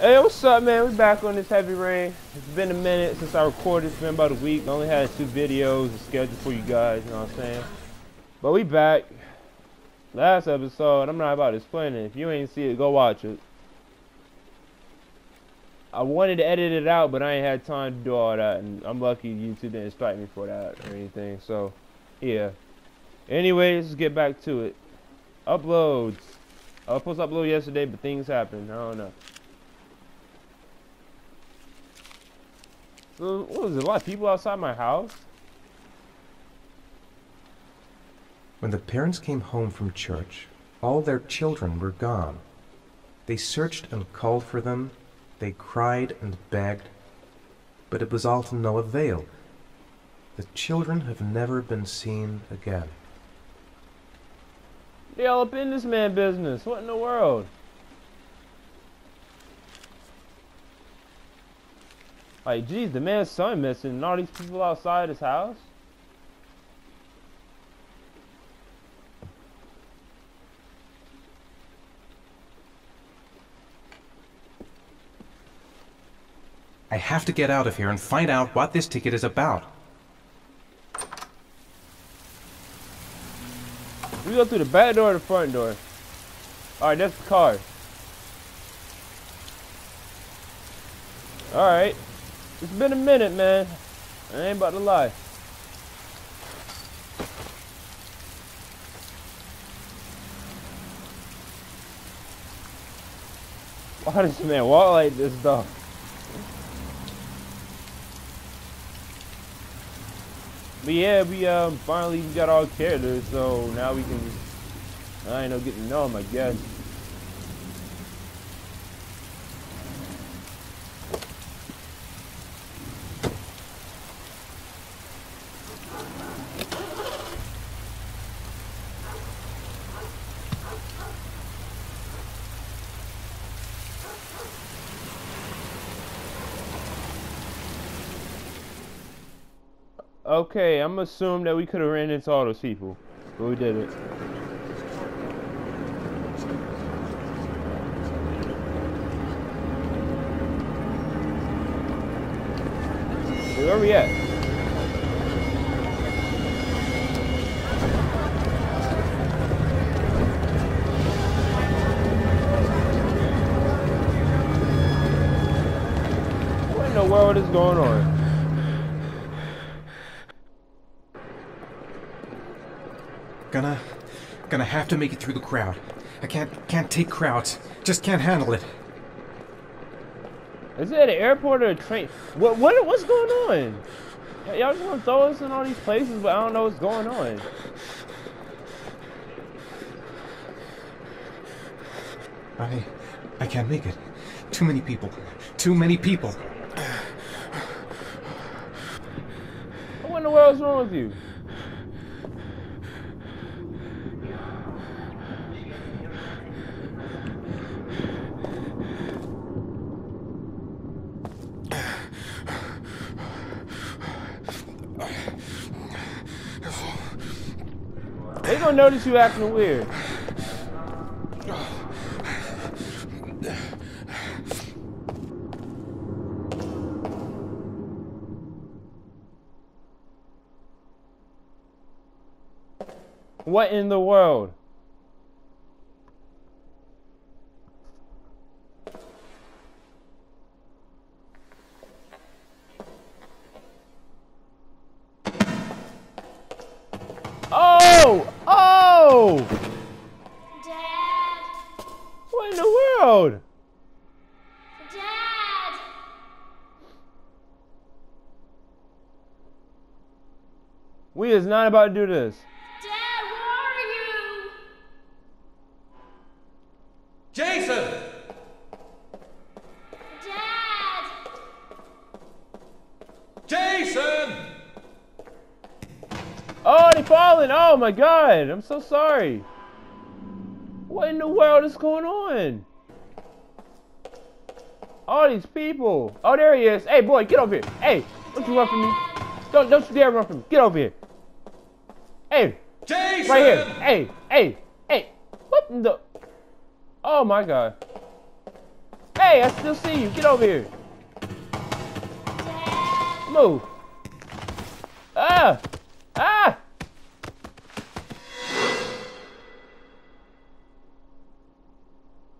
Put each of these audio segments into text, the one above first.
Hey, what's up, man? We're back on this Heavy Rain. It's been a minute since I recorded. It's been about a week. I only had two videos scheduled for you guys. You know what I'm saying? But we back. Last episode, I'm not about to explain it. If you ain't see it, go watch it. I wanted to edit it out, but I ain't had time to do all that, and I'm lucky YouTube didn't strike me for that or anything. So, yeah. Anyways, let's get back to it. Uploads. I was supposed to upload yesterday, but things happened. I don't know. What was it? A lot of people outside my house? When the parents came home from church, all their children were gone. They searched and called for them, they cried and begged, but it was all to no avail. The children have never been seen again. They all up in this man business. What in the world? Like, geez, the man's son missing and all these people outside his house? I have to get out of here and find out what this ticket is about. We go through the back door or the front door? Alright, that's the car. Alright. It's been a minute, man. I ain't about to lie. Why does this man walk like this, dog? But yeah, we um finally got all characters, so now we can I ain't know get to know them, I guess. Okay, I'm assuming that we could have ran into all those people, but we did it. Where are we at? Gonna, gonna have to make it through the crowd. I can't, can't take crowds. Just can't handle it. Is it an airport or a train? What what what's going on? Y'all just to throw us in all these places, but I don't know what's going on. I, I can't make it. Too many people. Too many people. What in the world is wrong with you? They gonna notice you acting weird. What in the world? We is not about to do this. Dad, where are you? Jason! Dad! Jason! Oh, they falling! Oh my god! I'm so sorry. What in the world is going on? All these people. Oh, there he is. Hey, boy, get over here. Hey, don't you run from me. Don't, don't you dare run from me. Get over here. Hey, Jason! right here. Hey, hey, hey. What the? Oh my god. Hey, Hey, I still see you. Get over here. Move. Ah! Ah!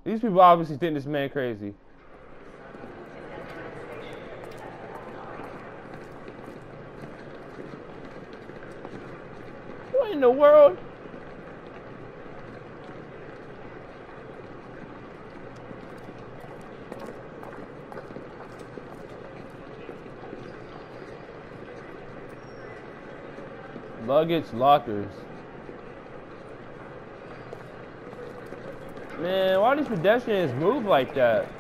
These people obviously think this man crazy. What in the world? Luggage lockers. Man, why these pedestrians move like that?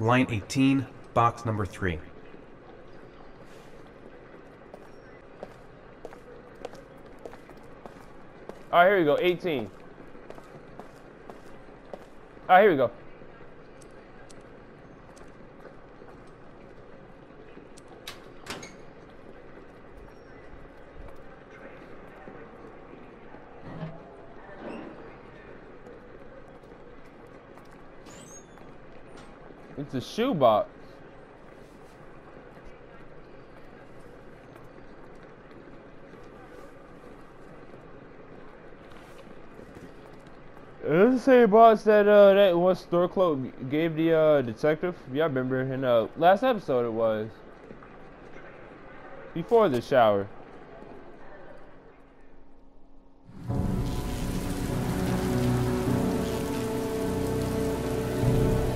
Line 18, box number 3. All right, here we go. 18. All right, here we go. It's a shoebox. It's the same boss that uh that one store clerk gave the uh detective. Yeah, I remember in uh last episode it was. Before the shower.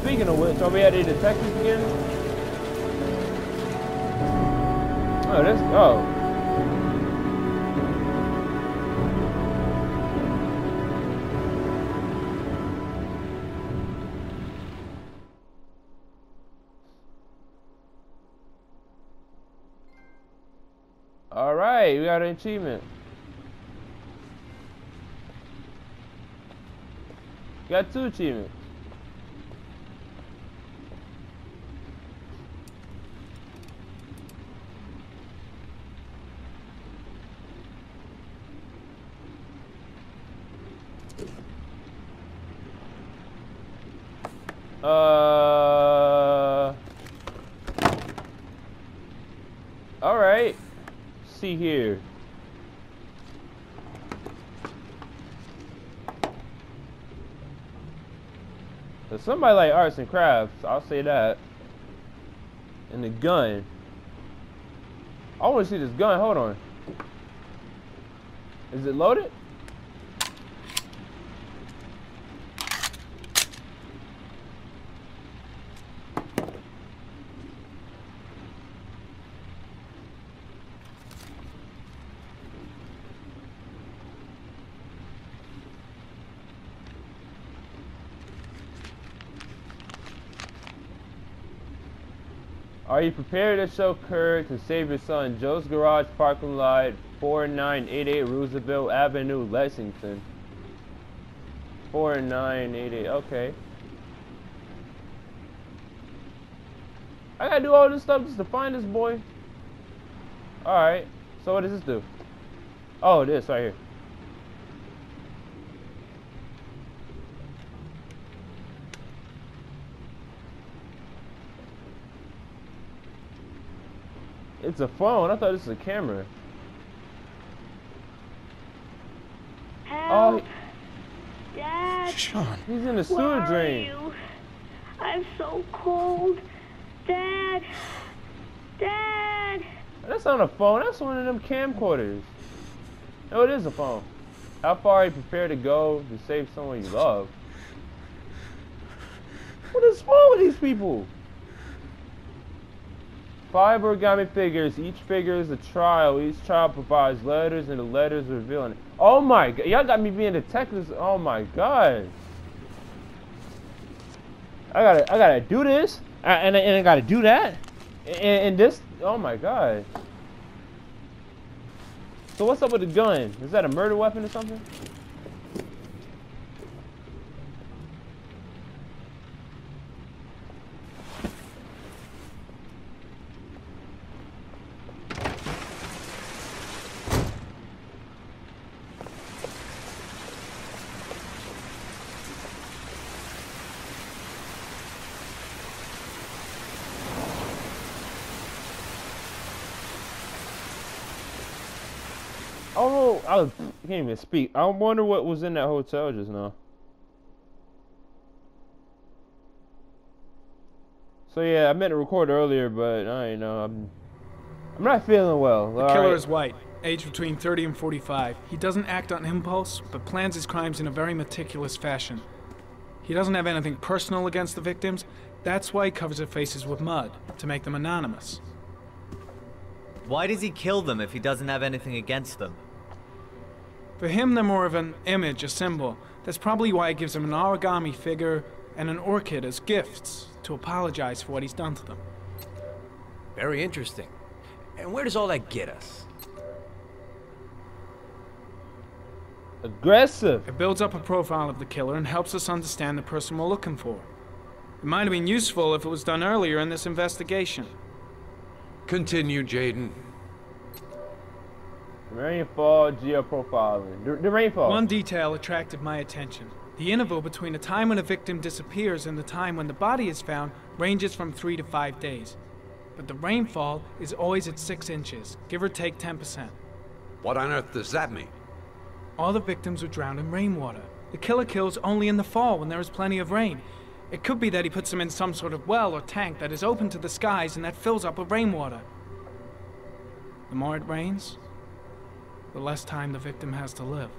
Speaking of which, are we at a detective again? Oh, that's oh. All right, we got an achievement. Got two achievements. Uh. All right. See here. So somebody like arts and crafts, I'll say that. And the gun. I want to see this gun. Hold on. Is it loaded? Are you prepared to show courage to save your son? Joe's Garage Parking Lot, 4988 Roosevelt Avenue, Lexington. 4988, okay. I gotta do all this stuff just to find this boy? Alright, so what does this do? Oh, this right here. It's a phone. I thought this was a camera. Help. Oh, Dad. Shaun. he's in the Where sewer are drain. you? I'm so cold. Dad. Dad. That's not a phone. That's one of them camcorders. No, it is a phone. How far are you prepared to go to save someone you love? What is wrong with these people? Five origami figures. Each figure is a trial. Each trial provides letters, and the letters revealing. Oh my god! Y'all got me being detectives. Oh my god! I gotta, I gotta do this, uh, and I- and I gotta do that, and, and this. Oh my god! So what's up with the gun? Is that a murder weapon or something? Oh, I was- can't even speak. I wonder what was in that hotel just now. So yeah, I meant to record earlier, but I don't know. I'm, I'm not feeling well. The killer is white, aged between 30 and 45. He doesn't act on impulse, but plans his crimes in a very meticulous fashion. He doesn't have anything personal against the victims. That's why he covers their faces with mud, to make them anonymous. Why does he kill them if he doesn't have anything against them? For him, they're more of an image, a symbol. That's probably why he gives them an origami figure and an orchid as gifts to apologize for what he's done to them. Very interesting. And where does all that get us? aggressive. It builds up a profile of the killer and helps us understand the person we're looking for. It might have been useful if it was done earlier in this investigation. Continue, Jayden. Rainfall geoprofiling. The, the rainfall. One detail attracted my attention. The interval between the time when a victim disappears and the time when the body is found ranges from three to five days. But the rainfall is always at six inches, give or take 10%. What on earth does that mean? All the victims were drowned in rainwater. The killer kills only in the fall when there is plenty of rain. It could be that he puts them in some sort of well or tank that is open to the skies and that fills up with rainwater. The more it rains, the less time the victim has to live.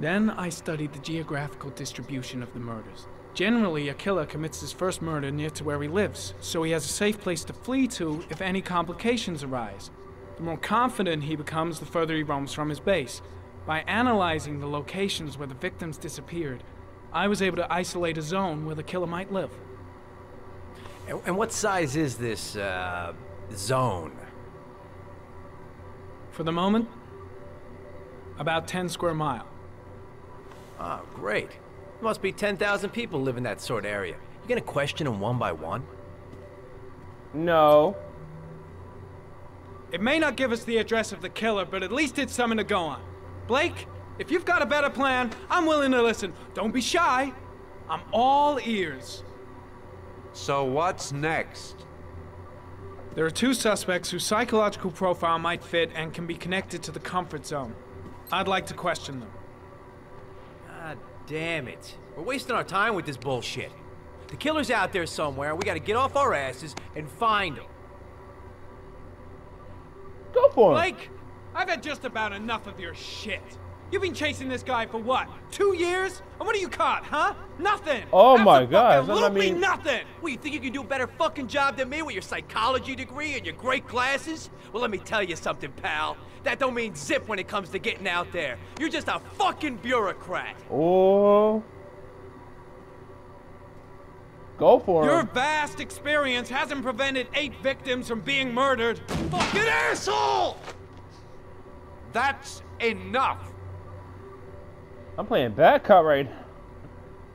Then I studied the geographical distribution of the murders. Generally, a killer commits his first murder near to where he lives, so he has a safe place to flee to if any complications arise. The more confident he becomes, the further he roams from his base. By analyzing the locations where the victims disappeared, I was able to isolate a zone where the killer might live. And, what size is this, uh, zone? For the moment, about 10 square mile. Ah, great. There must be 10,000 people live in that sort of area. You gonna question them one by one? No. It may not give us the address of the killer, but at least it's something to go on. Blake, if you've got a better plan, I'm willing to listen. Don't be shy. I'm all ears. So what's next? There are two suspects whose psychological profile might fit and can be connected to the comfort zone. I'd like to question them. God damn it. We're wasting our time with this bullshit. The killer's out there somewhere. We gotta get off our asses and find him. Go for him. Blake, I've had just about enough of your shit. You've been chasing this guy for what? Two years? And what are you caught, huh? Nothing. Oh my God, Absolutely I mean- nothing. What, you think you can do a better fucking job than me with your psychology degree and your great classes? Well, let me tell you something, pal. That don't mean zip when it comes to getting out there. You're just a fucking bureaucrat. Oh. Go for it. Your vast experience hasn't prevented eight victims from being murdered. Fucking asshole! That's enough! I'm playing bad cop right now.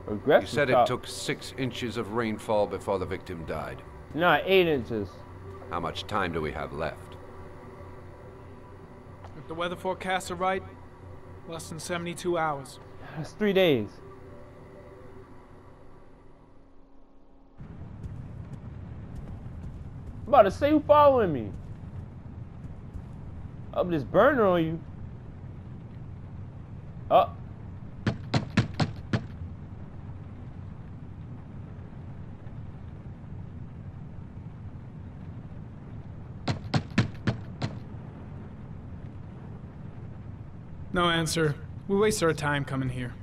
You Aggressive said it took six inches of rainfall before the victim died. Nah, eight inches. How much time do we have left? If the weather forecasts are right, less than 72 hours. That's three days. I'm about to say who following me. I'm just burning on you. Oh. No answer. We waste our time coming here.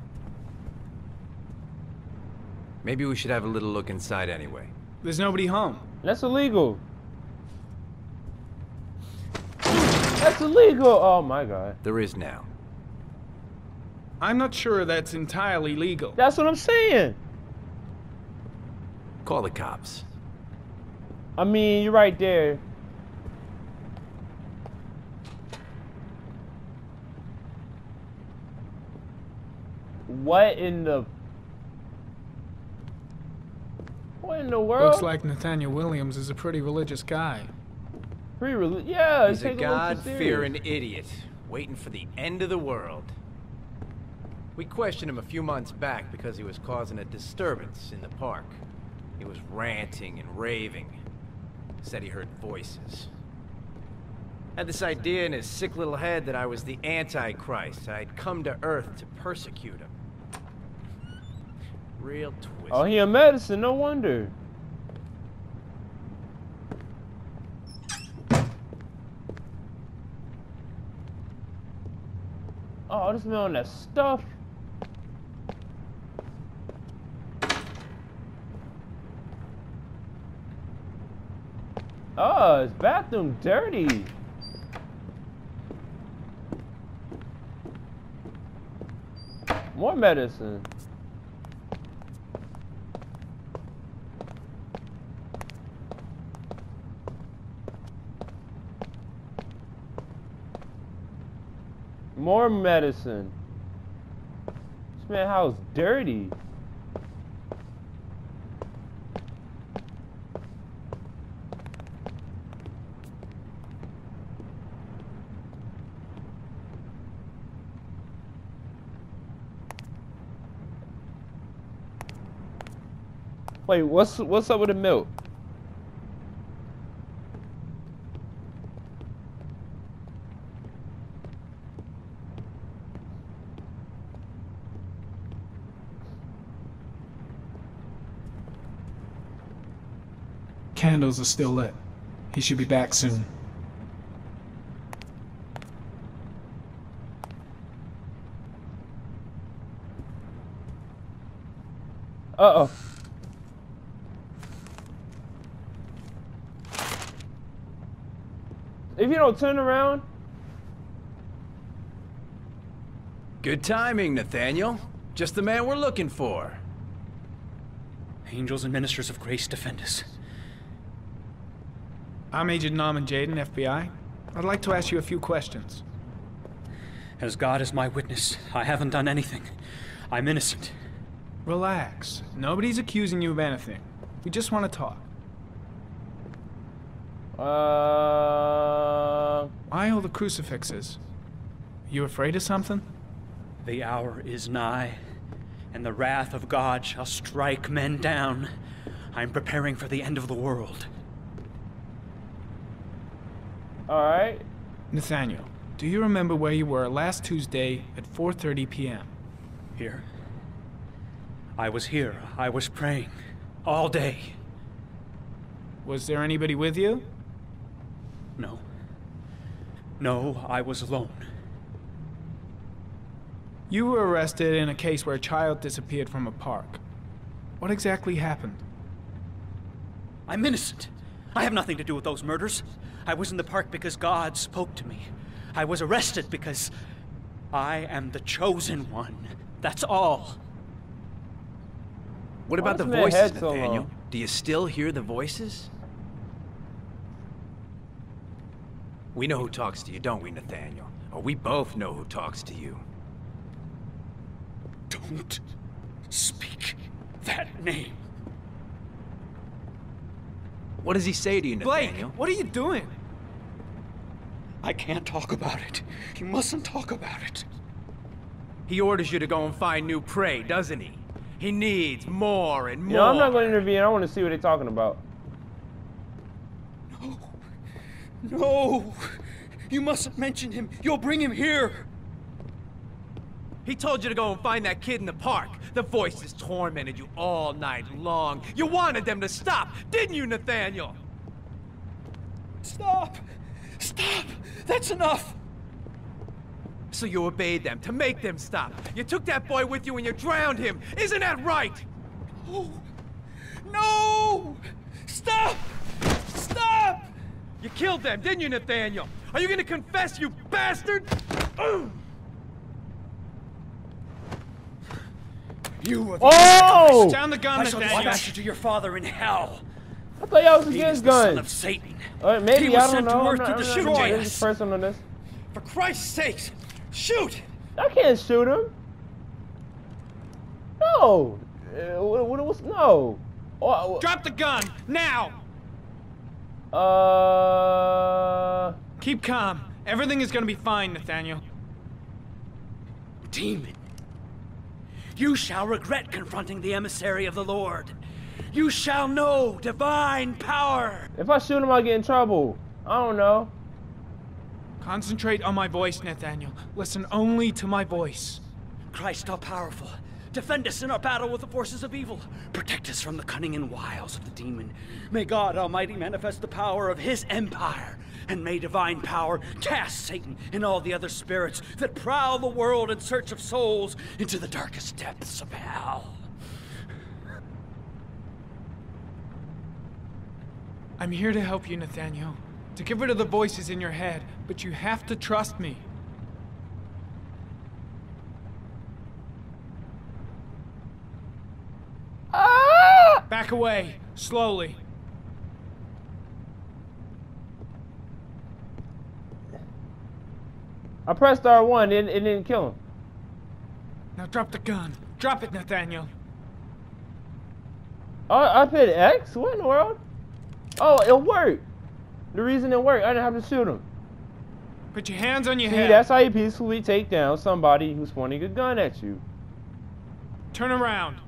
Maybe we should have a little look inside anyway. There's nobody home. That's illegal. That's illegal. Oh my god. There is now. I'm not sure that's entirely legal. That's what I'm saying. Call the cops. I mean, you're right there. What in the What in the world? Looks like Nathaniel Williams is a pretty religious guy. Free reli- Yeah, He's a take little too God-fearing idiot, waiting for the end of the world. We questioned him a few months back because he was causing a disturbance in the park. He was ranting and raving. Said he heard voices. Had this idea in his sick little head that I was the Antichrist. I'd come to Earth to persecute him. Real twist. Oh, he a medicine. No wonder. Oh, this man on that stuff. Oh, his bathroom dirty. More medicine. More medicine. This man house dirty. Wait, what's what's up with the milk? Candles are still lit. He should be back soon. Uh oh. If you don't turn around, Good timing, Nathaniel. Just the man we're looking for. Angels and ministers of grace defend us. I'm Agent Norman Jayden, FBI. I'd like to ask you a few questions. As God is my witness, I haven't done anything. I'm innocent. Relax. Nobody's accusing you of anything. We just want to talk. uh, Why all the crucifixes? Are You afraid of something? The hour is nigh, and the wrath of God shall strike men down. I'm preparing for the end of the world. All right. Nathaniel, do you remember where you were last Tuesday at 4:30 p.m.? Here. I was here. I was praying. All day. Was there anybody with you? No. No, I was alone. You were arrested in a case where a child disappeared from a park. What exactly happened? I'm innocent. I have nothing to do with those murders. I was in the park because God spoke to me. I was arrested because I am the chosen one. That's all. What about the voices, head so Nathaniel? Do you still hear the voices? We know who talks to you, don't we, Nathaniel? Or we both know who talks to you. Don't speak that name. What does he say to you, Nathaniel? Blake, Nathaniel? what are you doing? I can't talk about it. You mustn't talk about it. He orders you to go and find new prey, doesn't he? He needs more and more. You know, I'm not going to intervene. I want to see what they're talking about. No. No. You mustn't mention him. You'll bring him here. He told you to go and find that kid in the park. The voices tormented you all night long. You wanted them to stop, didn't you, Nathaniel? Stop. Stop. That's enough. So you obeyed them to make them stop. You took that boy with you and you drowned him. Isn't that right? Oh. No. Stop. Stop. You killed them, didn't you, Nathaniel? Are you gonna confess, you bastard? Ugh. You were Oh! Down the gun, I shall Nathaniel. dispatch you to your father in hell. I thought y'all was against the son guns. of Satan. Uh, maybe He was I don't know. I'm not, to I'm not gonna this person on this. For Christ's sakes, shoot! I can't shoot him. No. Uh, what, what was no? Oh, Drop the gun, now! Uh. Keep calm. Everything is gonna be fine, Nathaniel. Demon, you shall regret confronting the emissary of the Lord. You shall know divine power. If I shoot him, I'll get in trouble. I don't know. Concentrate on my voice, Nathaniel. Listen only to my voice. Christ all powerful, defend us in our battle with the forces of evil. Protect us from the cunning and wiles of the demon. May God Almighty manifest the power of his empire. And may divine power cast Satan and all the other spirits that prowl the world in search of souls into the darkest depths of hell. I'm here to help you, Nathaniel. To get rid of the voices in your head, but you have to trust me. Ah! Back away, slowly. I pressed R1, it, it didn't kill him. Now drop the gun. Drop it, Nathaniel. Oh, I hit X? What in the world? Oh, it worked. The reason it worked, I didn't have to shoot him. Put your hands on your See, head. that's how you peacefully take down somebody who's pointing a gun at you. Turn around.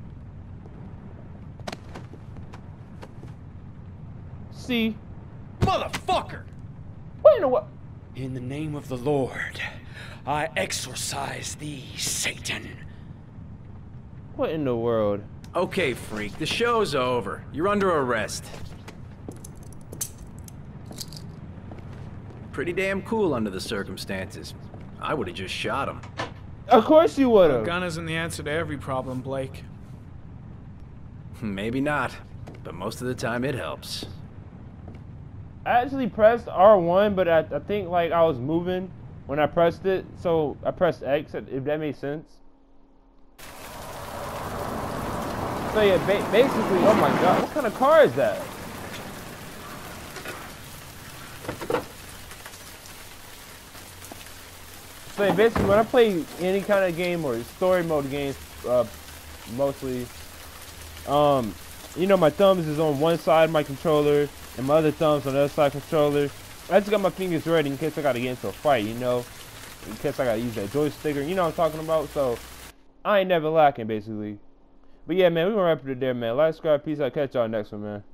See? Motherfucker! What in the world? In the name of the Lord, I exorcise thee, Satan. What in the world? Okay, freak, the show's over. You're under arrest. Pretty damn cool under the circumstances. I would have just shot him. Of course you would have. gun isn't the answer to every problem, Blake. Maybe not, but most of the time it helps. I actually pressed R1, but I, I think like I was moving when I pressed it, so I pressed X. If that makes sense. So yeah, ba basically, oh my god, what kind of car is that? So basically, when I play any kind of game or story mode games, uh, mostly, um, you know, my thumbs is on one side of my controller, and my other thumbs on the other side controller. I just got my fingers ready in case I gotta get into a fight, you know, in case I gotta use that joystick, or you know what I'm talking about. So I ain't never lacking, basically. But yeah, man, we gonna wrap it up there, man. Like, subscribe, peace out. Catch y'all next one, man.